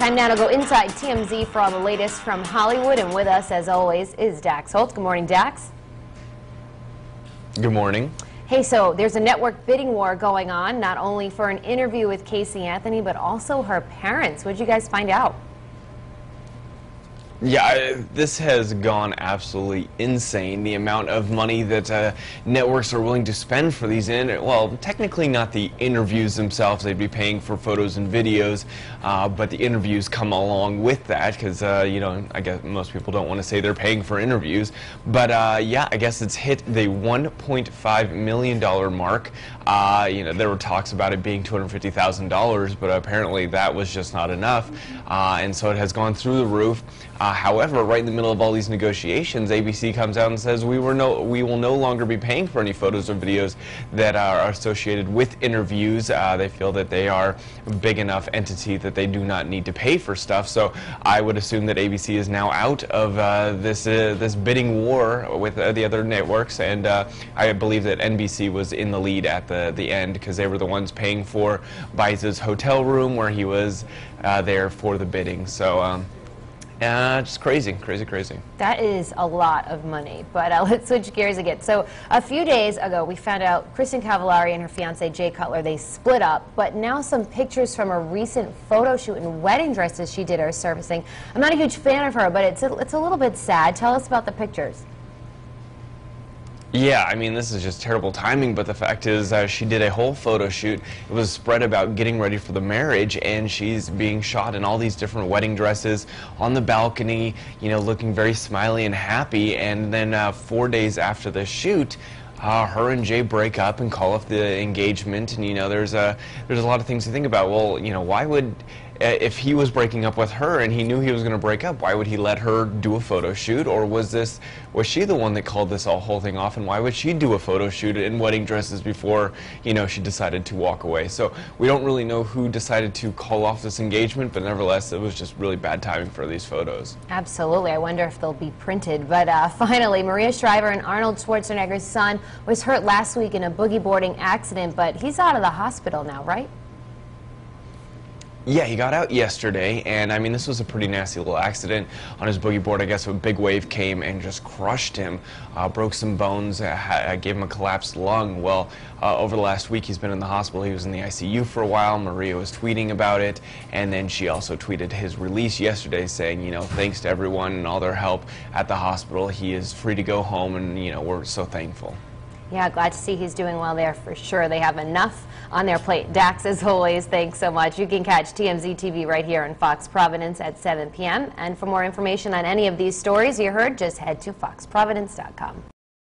Time now to go inside TMZ for all the latest from Hollywood. And with us, as always, is Dax Holt. Good morning, Dax. Good morning. Hey, so there's a network bidding war going on, not only for an interview with Casey Anthony, but also her parents. What did you guys find out? Yeah, this has gone absolutely insane. The amount of money that uh, networks are willing to spend for these, in well, technically not the interviews themselves. They'd be paying for photos and videos, uh, but the interviews come along with that because, uh, you know, I guess most people don't want to say they're paying for interviews. But uh, yeah, I guess it's hit the $1.5 million mark. Uh, you know, there were talks about it being $250,000, but apparently that was just not enough. Uh, and so it has gone through the roof. Uh, however, right in the middle of all these negotiations, ABC comes out and says we were no, we will no longer be paying for any photos or videos that are associated with interviews. Uh, they feel that they are a big enough entity that they do not need to pay for stuff. So I would assume that ABC is now out of uh, this uh, this bidding war with uh, the other networks, and I believe that NBC was in the lead at the the end because they were the ones paying for Baez's hotel room where he was there for the bidding. So. Um, yeah, just crazy, crazy, crazy. That is a lot of money. But uh, let's switch gears again. So a few days ago, we found out Kristin Cavallari and her fiance Jay Cutler they split up. But now some pictures from a recent photo shoot in wedding dresses she did are surfacing. I'm not a huge fan of her, but it's a, it's a little bit sad. Tell us about the pictures. Yeah, I mean, this is just terrible timing, but the fact is uh, she did a whole photo shoot. It was spread about getting ready for the marriage, and she's being shot in all these different wedding dresses on the balcony, you know, looking very smiley and happy. And then uh, four days after the shoot, uh, her and Jay break up and call off the engagement, and you know, there's a there's a lot of things to think about. Well, you know, why would if he was breaking up with her and he knew he was going to break up, why would he let her do a photo shoot? Or was this was she the one that called this whole thing off? And why would she do a photo shoot in wedding dresses before you know she decided to walk away? So we don't really know who decided to call off this engagement, but nevertheless, it was just really bad timing for these photos. Absolutely. I wonder if they'll be printed. But uh, finally, Maria Shriver and Arnold Schwarzenegger's son was hurt last week in a boogie boarding accident, but he's out of the hospital now, right? Yeah, he got out yesterday, and I mean, this was a pretty nasty little accident on his boogie board. I guess a big wave came and just crushed him, uh, broke some bones, uh, gave him a collapsed lung. Well, uh, over the last week, he's been in the hospital. He was in the ICU for a while. Maria was tweeting about it, and then she also tweeted his release yesterday saying, you know, thanks to everyone and all their help at the hospital. He is free to go home, and, you know, we're so thankful. Yeah, glad to see he's doing well there for sure. They have enough on their plate. Dax, as always, thanks so much. You can catch TMZ TV right here on Fox Providence at 7 p.m. And for more information on any of these stories you heard, just head to foxprovidence.com.